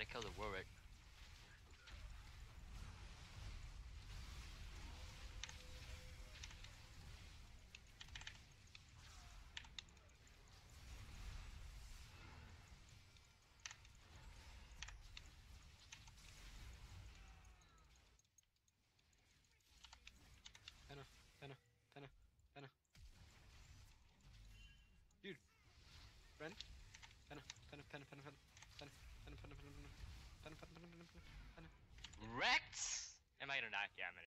Gotta kill the Warwick. Penta, penta, penta, penta. Dude. Ren. Penta, penta, penta, penta, penta. Penta, penta, penta, penta, penta. Penta, penta, penta, penta, penta, penta. Wrecked! Am I gonna die? Yeah, I'm gonna